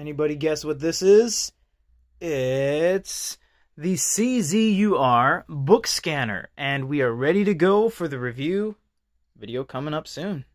Anybody guess what this is? It's the CZUR book scanner, and we are ready to go for the review video coming up soon.